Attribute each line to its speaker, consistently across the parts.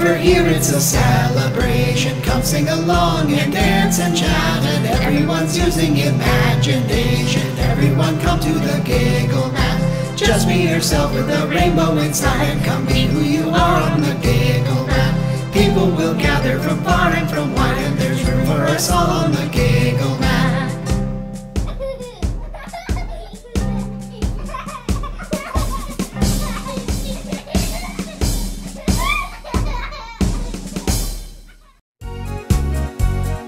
Speaker 1: over here it's a celebration. Come sing along and dance and shout, and everyone's using imagination. Everyone come to the giggle mat. Just be yourself with a rainbow inside, come be who you are on the giggle mat. People will gather from far and from wide, and there's room for us all on the giggle mat.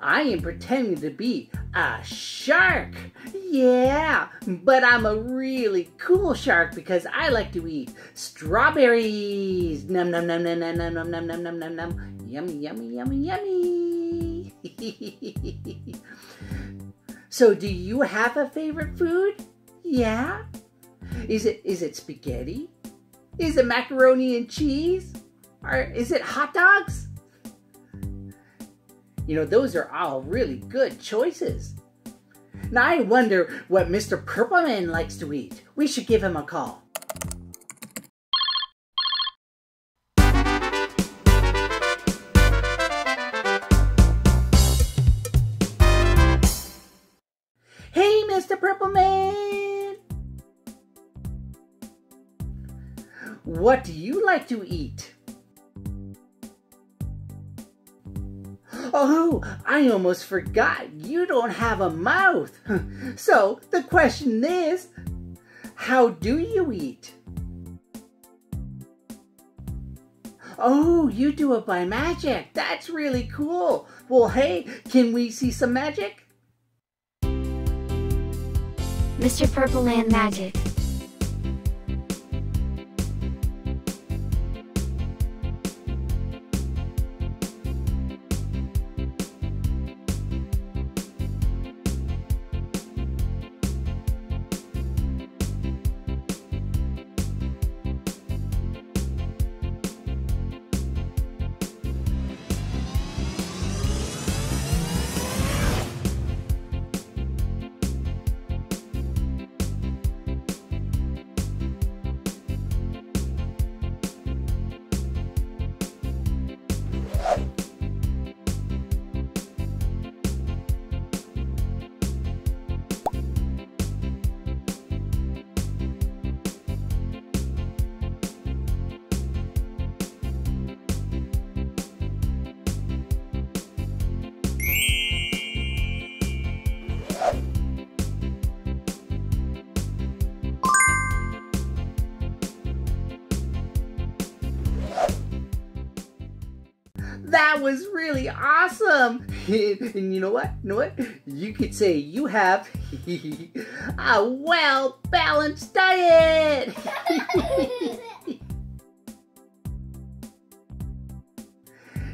Speaker 2: I am pretending to be a shark. Yeah, but I'm a really cool shark because I like to eat strawberries. Num num num num num num num num num num num. Yummy, yummy, yummy, yummy. so, do you have a favorite food? Yeah. Is it is it spaghetti? Is it macaroni and cheese? Or is it hot dogs? You know, those are all really good choices. Now I wonder what Mr. Purpleman likes to eat. We should give him a call. Hey, Mr. Purpleman! What do you like to eat? Oh, I almost forgot. You don't have a mouth. So the question is, how do you eat? Oh, you do it by magic. That's really cool. Well, hey, can we see some magic?
Speaker 3: Mr. Purple Land Magic.
Speaker 2: That was really awesome. and you know what? You know what? You could say you have a well balanced diet.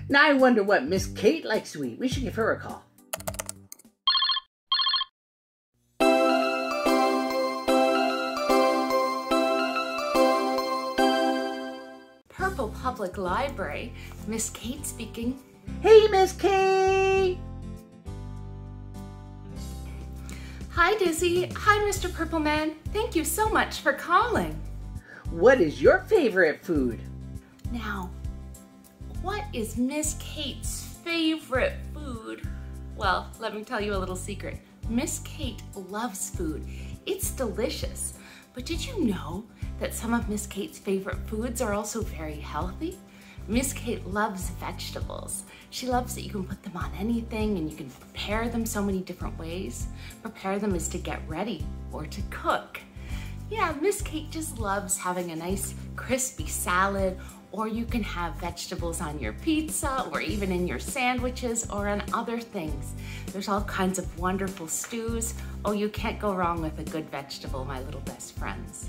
Speaker 2: now I wonder what Miss Kate likes to eat. We should give her a call.
Speaker 4: Public Library. Miss Kate speaking.
Speaker 2: Hey, Miss Kate.
Speaker 4: Hi, Dizzy. Hi, Mr. Purpleman. Thank you so much for calling.
Speaker 2: What is your favorite food?
Speaker 4: Now, what is Miss Kate's favorite food? Well, let me tell you a little secret. Miss Kate loves food. It's delicious. But did you know that some of Miss Kate's favorite foods are also very healthy? Miss Kate loves vegetables. She loves that you can put them on anything and you can prepare them so many different ways. Prepare them is to get ready or to cook. Yeah, Miss Kate just loves having a nice crispy salad or you can have vegetables on your pizza or even in your sandwiches or on other things. There's all kinds of wonderful stews. Oh, you can't go wrong with a good vegetable, my little best friends.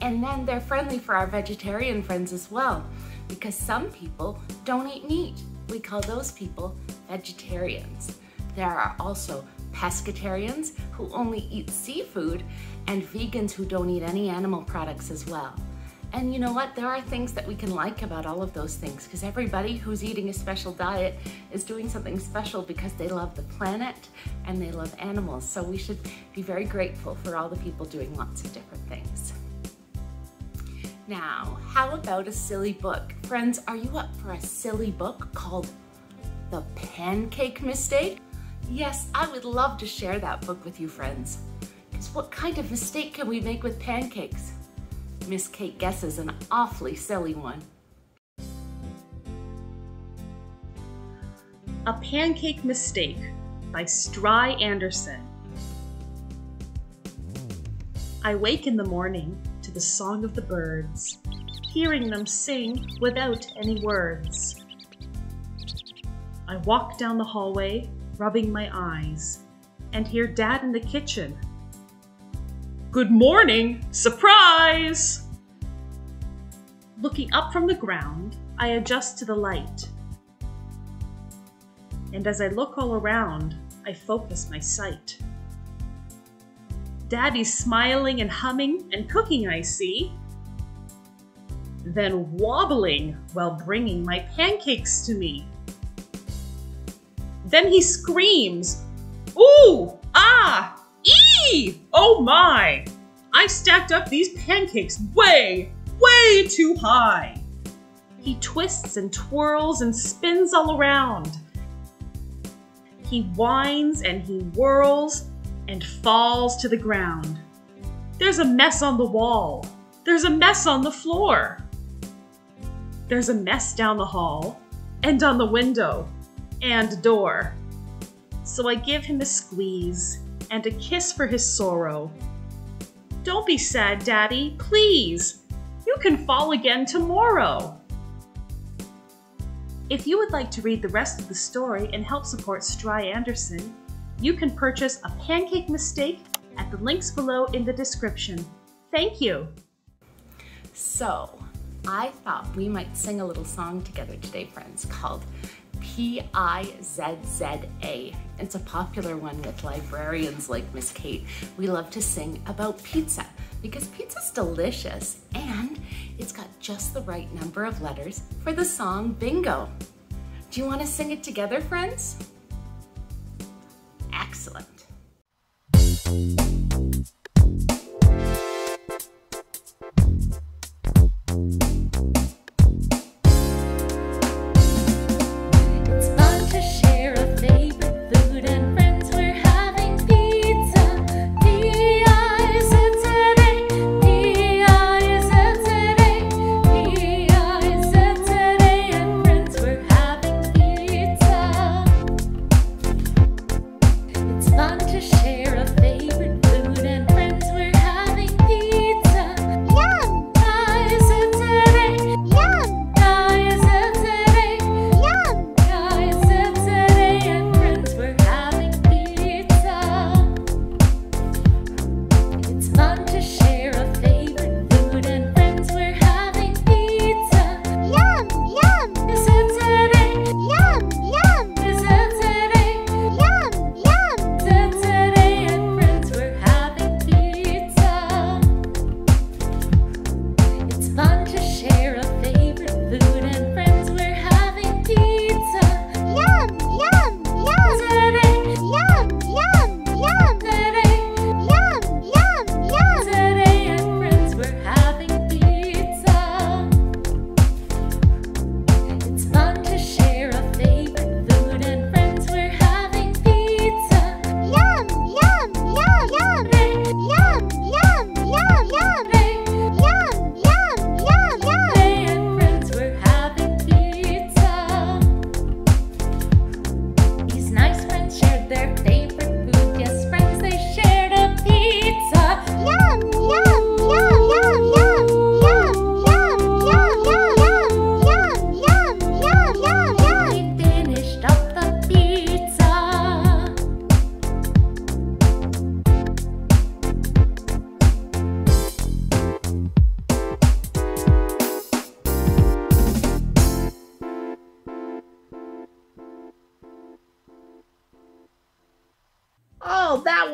Speaker 4: And then they're friendly for our vegetarian friends as well, because some people don't eat meat. we call those people vegetarians. There are also pescatarians who only eat seafood and vegans who don't eat any animal products as well. And you know what? There are things that we can like about all of those things because everybody who's eating a special diet is doing something special because they love the planet and they love animals. So we should be very grateful for all the people doing lots of different things. Now, how about a silly book? Friends, are you up for a silly book called The Pancake Mistake? Yes, I would love to share that book with you, friends. Because what kind of mistake can we make with pancakes? Miss Kate guesses an awfully silly one.
Speaker 5: A Pancake Mistake by Stry Anderson. I wake in the morning to the song of the birds, hearing them sing without any words. I walk down the hallway, rubbing my eyes, and hear Dad in the kitchen Good morning! Surprise! Looking up from the ground, I adjust to the light. And as I look all around, I focus my sight. Daddy's smiling and humming and cooking, I see. Then wobbling while bringing my pancakes to me. Then he screams, Ooh! Ah! Eee! Oh my! I stacked up these pancakes way, way too high. He twists and twirls and spins all around. He whines and he whirls and falls to the ground. There's a mess on the wall. There's a mess on the floor. There's a mess down the hall and on the window and door. So I give him a squeeze and a kiss for his sorrow. Don't be sad, Daddy, please. You can fall again tomorrow. If you would like to read the rest of the story and help support Stry Anderson, you can purchase A Pancake Mistake at the links below in the description. Thank you.
Speaker 4: So, I thought we might sing a little song together today, friends, called P-I-Z-Z-A. It's a popular one with librarians like Miss Kate. We love to sing about pizza because pizza's delicious and it's got just the right number of letters for the song bingo. Do you want to sing it together, friends? It's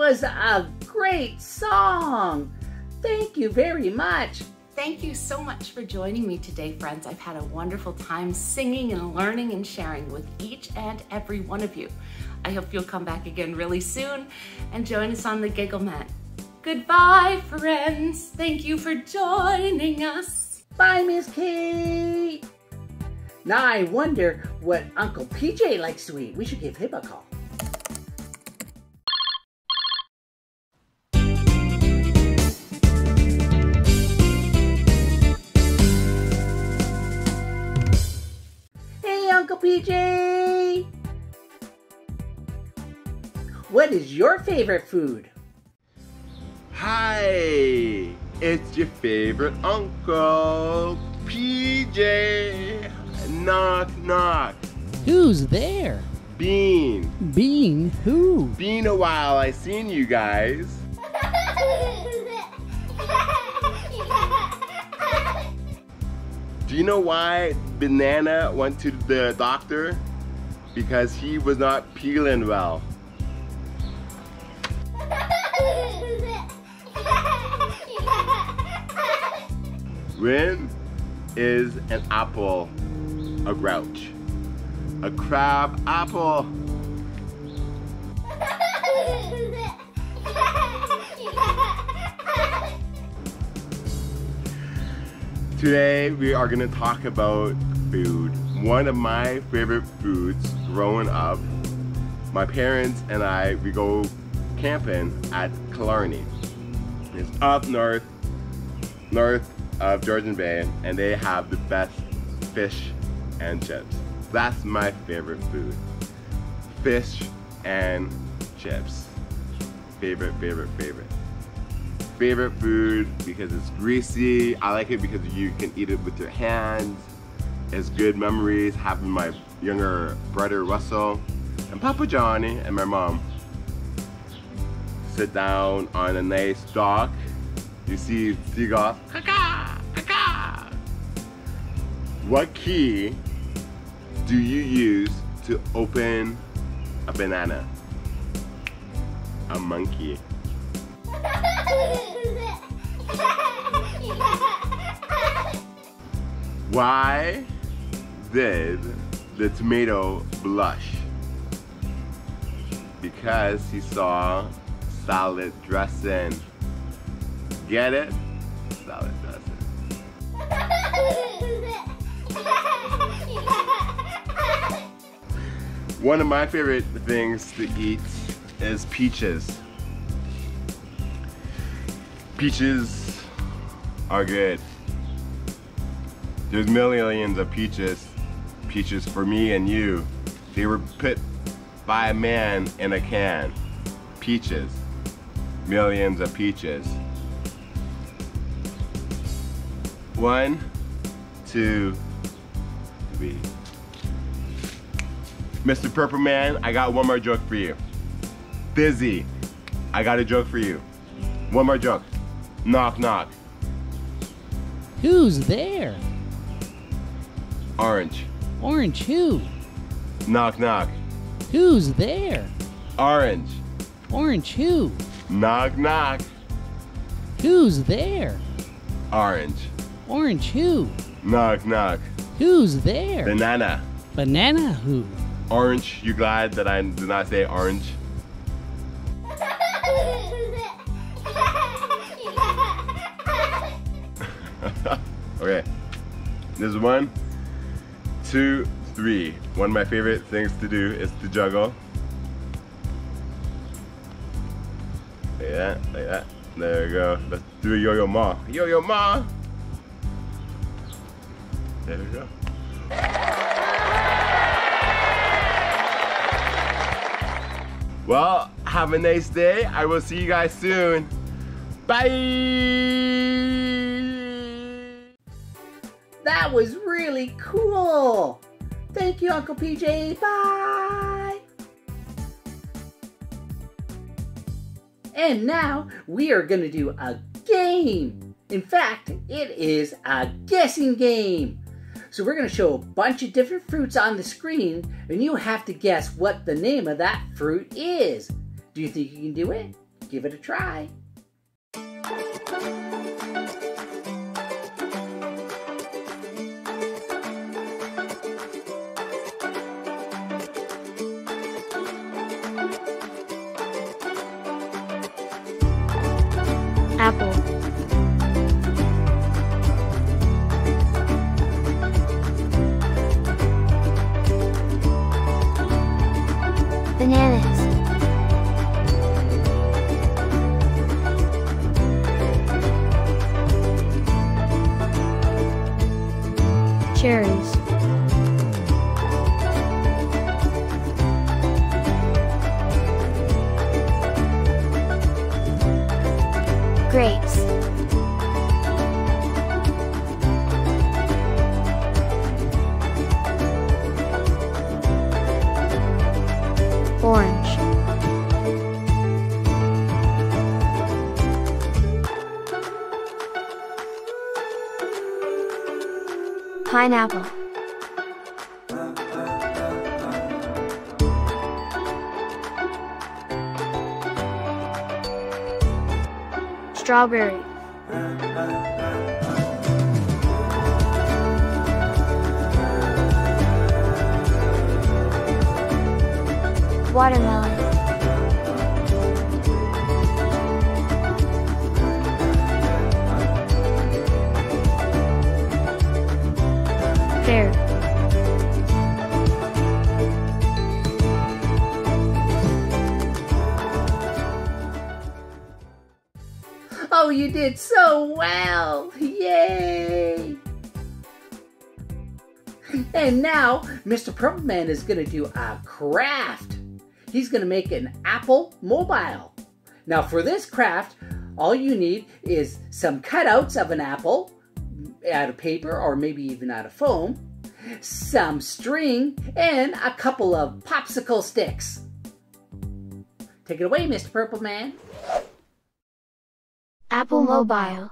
Speaker 2: was a great song. Thank you very much.
Speaker 4: Thank you so much for joining me today, friends. I've had a wonderful time singing and learning and sharing with each and every one of you. I hope you'll come back again really soon and join us on the Giggle Mat. Goodbye, friends. Thank you for joining us.
Speaker 2: Bye, Miss Kate. Now I wonder what Uncle PJ likes to eat. We should give him a call. Hey, Uncle PJ. What is your favorite food?
Speaker 6: Hi, it's your favorite uncle, PJ. Knock, knock.
Speaker 7: Who's there?
Speaker 6: Bean.
Speaker 7: Bean who?
Speaker 6: Been a while I seen you guys. Do you know why Banana went to the doctor? Because he was not peeling well. When is an apple a grouch? A crab apple. Today we are going to talk about food. One of my favorite foods growing up, my parents and I, we go camping at Killarney. It's up north, north of Georgian Bay, and they have the best fish and chips. That's my favorite food. Fish and chips. Favorite, favorite, favorite. Favorite food because it's greasy. I like it because you can eat it with your hands. It's good memories having my younger brother Russell and Papa Johnny and my mom sit down on a nice dock. You see seagulls. What key do you use to open a banana? A monkey. Why did the tomato blush? Because he saw salad dressing. Get it? Salad dressing. One of my favorite things to eat is peaches. Peaches are good. There's millions of peaches. Peaches for me and you. They were put by a man in a can. Peaches. Millions of peaches. One, two, three. Mr. Purpleman, I got one more joke for you. Dizzy, I got a joke for you. One more joke. Knock, knock.
Speaker 7: Who's there?
Speaker 6: Orange.
Speaker 7: Orange who?
Speaker 6: Knock, knock.
Speaker 7: Who's there?
Speaker 6: Orange.
Speaker 7: Orange who?
Speaker 6: Knock, knock.
Speaker 7: Who's there?
Speaker 6: Orange.
Speaker 7: Orange who?
Speaker 6: Knock, knock.
Speaker 7: Who's there?
Speaker 6: Banana.
Speaker 7: Banana who?
Speaker 6: Orange, you glad that I did not say orange? okay. This one, two, three. One of my favorite things to do is to juggle. Like that, like that. There we go. Let's do a yo-yo ma. Yo-yo ma! There we go. Well, have a nice day. I will see you guys soon. Bye!
Speaker 2: That was really cool. Thank you, Uncle PJ. Bye. And now we are going to do a game. In fact, it is a guessing game. So we're going to show a bunch of different fruits on the screen, and you have to guess what the name of that fruit is. Do you think you can do it? Give it a try.
Speaker 3: Apple, pineapple, strawberry, watermelon,
Speaker 2: Oh, you did so well! Yay! And now, Mr. Purpleman is going to do a craft. He's going to make an Apple mobile. Now, for this craft, all you need is some cutouts of an apple out of paper or maybe even out of foam, some string, and a couple of popsicle sticks. Take it away, Mr. Purpleman.
Speaker 3: Apple Mobile,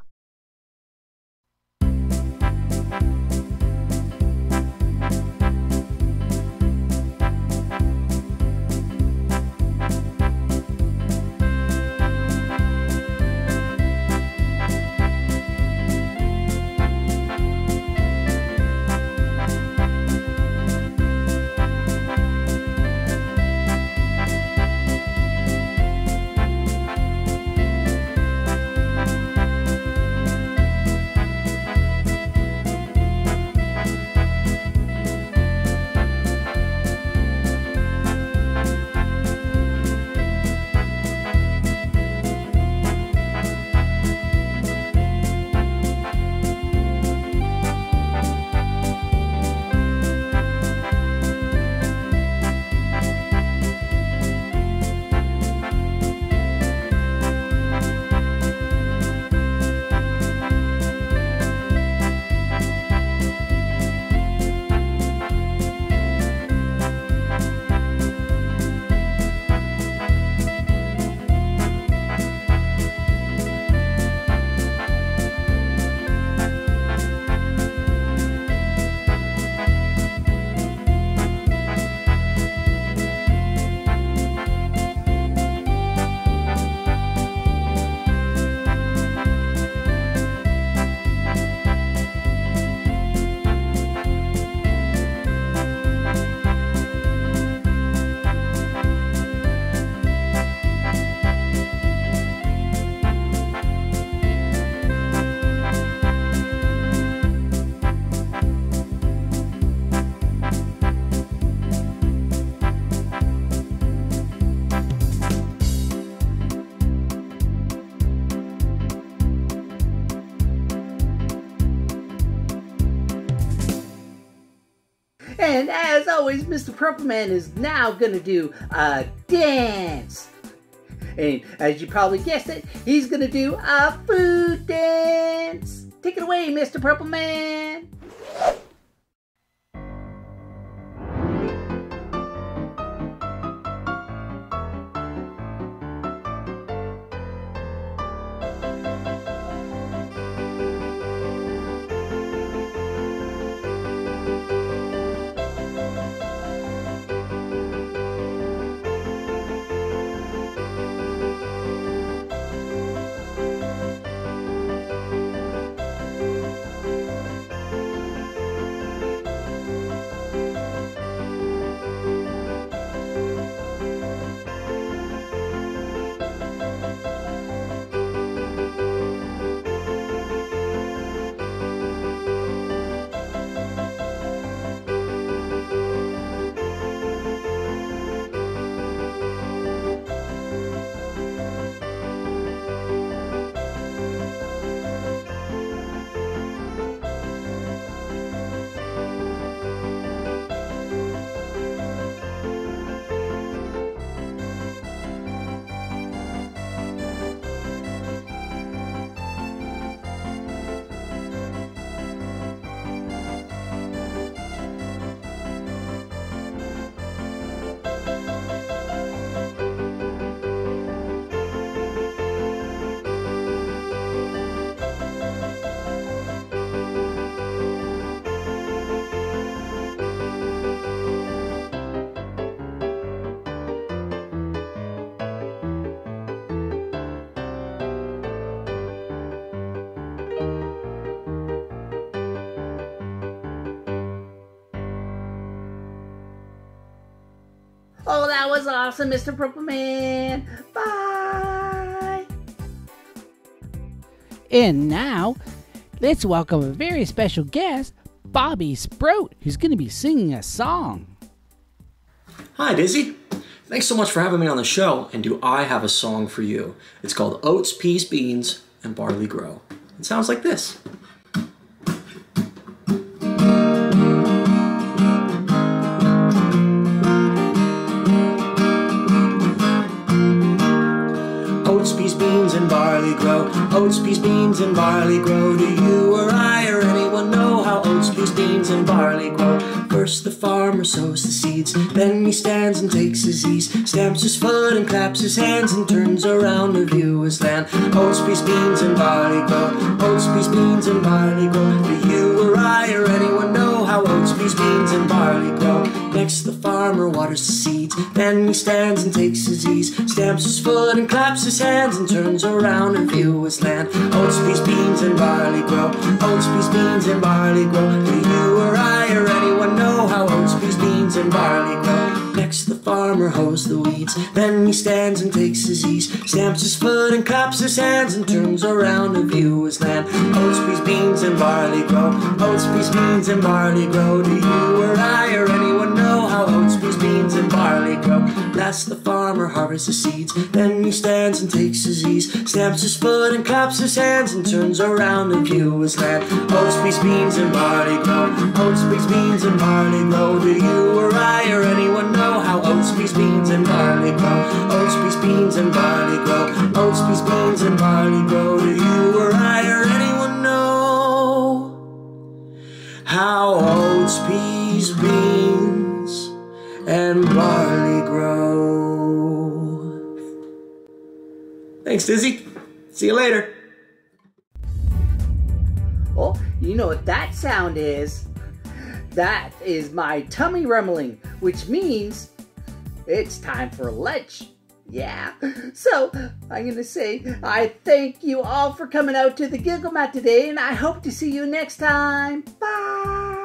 Speaker 2: always, Mr. Purpleman is now gonna do a dance. And as you probably guessed it, he's gonna do a food dance. Take it away, Mr. Purpleman. Oh, that was awesome, Mr. Purpleman. Bye.
Speaker 7: And now, let's welcome a very special guest, Bobby Sproat, who's going to be singing a song.
Speaker 8: Hi, Dizzy. Thanks so much for having me on the show. And do I have a song for you? It's called Oats, Peas, Beans, and Barley Grow. It sounds like this. Peas, beans, and barley grow. Do you First the farmer sows the seeds, then he stands and takes his ease, stamps his foot and claps his hands and turns around to view his land. Oats, peas, beans, and barley grow. Oats, peas, beans, and barley grow. Do you or I or anyone know how oats, peas, beans, and barley grow? Next the farmer waters the seeds, then he stands and takes his ease, stamps his foot and claps his hands and turns around and view his land. Oats, peas, beans, and barley grow. Oats, peas, beans, and barley grow. Do you or I or anyone know how oats, peas, beans, and barley grow? Next the farmer hoes the weeds, then he stands and takes his ease, stamps his foot and claps his hands and turns around to view his land. Oats, peas, beans, and barley grow. Oats, peas, beans, and barley grow. Do you or I or anyone know how oats, peas, beans, and barley grow? Last the farmer harvests the seeds, then he stands and takes his ease, stamps his foot and claps his hands and turns around and view his land. Oats, peas, beans, and barley grow. Oats, peas, beans, and barley grow. Do you or I or anyone know how oats, peas, beans, and barley grow? Oats, peas, beans, and barley grow. Oats, peas, beans, and barley grow. Do you or I or anyone know how oats, peas, beans, and barley grow? Thanks, Dizzy. See you later.
Speaker 2: Oh, you know what that sound is? That is my tummy rumbling, which means it's time for lunch. Yeah. So I'm going to say I thank you all for coming out to the Giggle Mat today, and I hope to see you next time. Bye.